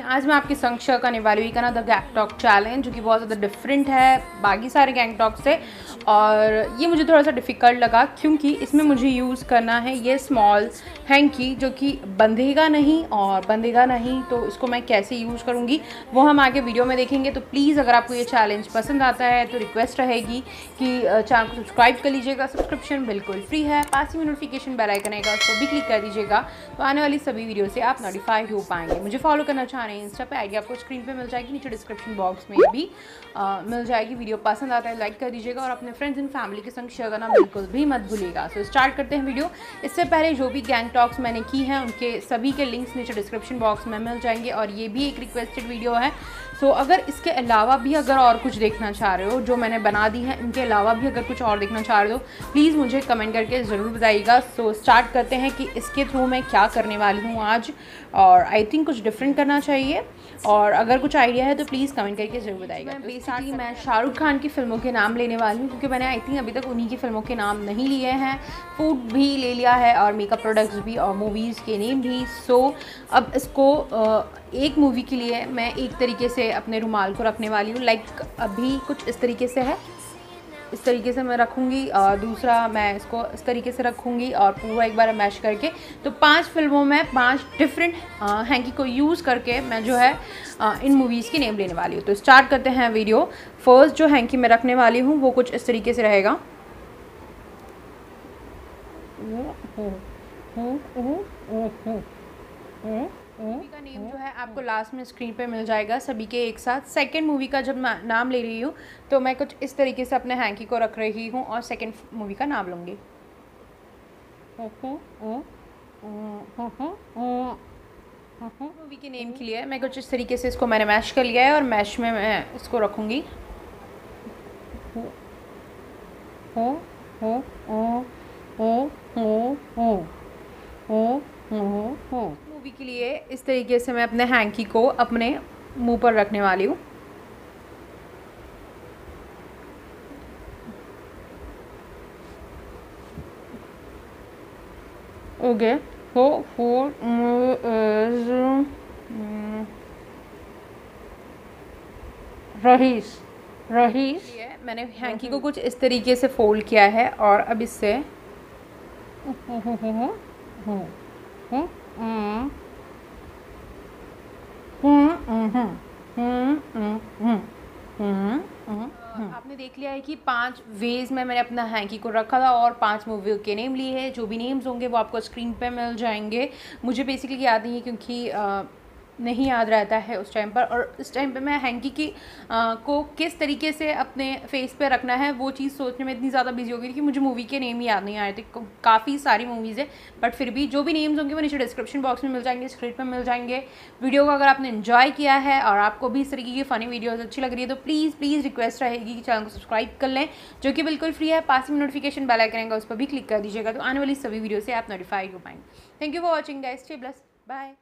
आज मैं आपके संग शेयर करने वाली हुई करना द गैंग टॉक चैलेंज, जो कि बहुत ज़्यादा डिफरेंट है बाकी सारे गैंगटॉक से। और ये मुझे थोड़ा सा डिफ़िकल्ट लगा, क्योंकि इसमें मुझे यूज़ करना है ये स्मॉल हैंकी जो कि बंधेगा नहीं और बंधेगा नहीं तो इसको मैं कैसे यूज़ करूँगी, वो हम आगे वीडियो में देखेंगे। तो प्लीज़ अगर आपको ये चैलेंज पसंद आता है तो रिक्वेस्ट रहेगी कि चैनल को सब्सक्राइब कर लीजिएगा। सब्सक्रिप्शन बिल्कुल फ्री है। पास ही में नोटिफिकेशन बेल आइकन आएगा उसको भी क्लिक कर दीजिएगा। तो आने वाली सभी वीडियो से आप नोटिफाइड हो पाएँगे। मुझे फॉलो करना चाह रहे हैं इंस्टा पे आइडिया आपको स्क्रीन पे मिल जाएगी नीचे डिस्क्रिप्शन बॉक्स में भी आ, मिल जाएगी वीडियो पसंद आता है लाइक कर दीजिएगा और अपने फ्रेंड्स एंड फैमिली के संग शेयर करना बिल्कुल भी मत भूलिएगा। सो स्टार्ट करते हैं वीडियो इससे पहले जो भी गैंग टॉक्स मैंने की हैं उनके सभी के लिंक्स नीचे डिस्क्रिप्शन बॉक्स में मिल जाएँगे और ये भी एक रिक्वेस्टेड वीडियो है। सो so, अगर इसके अलावा भी अगर और कुछ देखना चाह रहे हो जो मैंने बना दी है इनके अलावा भी अगर कुछ और देखना चाह रहे हो प्लीज़ मुझे कमेंट करके ज़रूर बताइएगा। सो so, स्टार्ट करते हैं कि इसके थ्रू मैं क्या करने वाली हूँ आज और आई थिंक कुछ डिफरेंट करना चाहिए। और अगर कुछ आइडिया है तो प्लीज़ कमेंट करके ज़रूर बताइएगा। बेसिकली मैं शाहरुख खान की फ़िल्मों के नाम लेने वाली हूँ क्योंकि मैंने आई थिंक अभी तक उन्हीं की फ़िल्मों के नाम नहीं लिए हैं। फ़ूड भी ले लिया है और मेकअप प्रोडक्ट्स भी और मूवीज़ के नेम भी। सो अब इसको एक मूवी के लिए मैं एक तरीके से अपने रुमाल को रखने वाली हूँ। लाइक अभी कुछ इस तरीके से है। इस तरीके से मैं रखूँगी और दूसरा मैं इसको इस तरीके से रखूँगी और पूरा एक बार मैश करके। तो पाँच फ़िल्मों में पाँच डिफरेंट हैंकी को यूज़ करके मैं जो है आ, इन मूवीज़ की नेम लेने वाली हूँ। तो स्टार्ट करते हैं वीडियो फ़र्स्ट जो हैंकी मैं रखने वाली हूँ वो कुछ इस तरीके से रहेगा। मूवी का नेम जो है आपको लास्ट में स्क्रीन पे मिल जाएगा सभी के एक साथ सेकंड मूवी का जब नाम ले रही हूँ तो मैं कुछ इस तरीके से अपने हैंकी को रख रही हूँ और सेकंड मूवी का नाम लूँगी मूवी के नेम के लिए मैं कुछ इस तरीके से इसको मैंने मैश कर लिया है और मैश में मैं इसको रखूँगी हो हो हो हो हो हो हो हो मूवी के लिए इस तरीके से मैं अपने हैंकी को अपने मुँह पर रखने वाली हूँ। ओके हो फोर रहीस रहीस। मैंने हैंकी को कुछ इस तरीके से फोल्ड किया है और अब इससे आपने देख लिया है कि पाँच वेज में मैंने अपना हैंकी को रखा था और पाँच मूवी के नेम लिए हैं। जो भी नेम्स होंगे वो आपको स्क्रीन पे मिल जाएँगे। मुझे बेसिकली याद नहीं है क्योंकि नहीं याद रहता है उस टाइम पर। और इस टाइम पे मैं हैंकी की आ, को किस तरीके से अपने फेस पे रखना है वो चीज़ सोचने में इतनी ज़्यादा बिज़ी हो गई थी कि मुझे मूवी के नेम ही याद नहीं आ रहे थे। काफ़ी सारी मूवीज़ है बट फिर भी जो भी नेम्स होंगे वो नीचे डिस्क्रिप्शन बॉक्स में मिल जाएँगे स्क्रीन पर मिल जाएँगे। वीडियो को अगर आपने इन्जॉय किया है और आपको भी इस तरीके की फ़नी वीडियोज़ अच्छी लग रही है तो प्लीज़ प्लीज़ रिक्वेस्ट रहेगी कि चैनल को सब्सक्राइब कर लें जो कि बिल्कुल फ्री है। पास में नोटिफिकेशन बेल करेंगे उस पर भी क्लिक कर दीजिएगा तो आने वाली सभी वीडियो से आप नोटिफाई हो पाएँगे। Thank you for watching guys stay blessed bye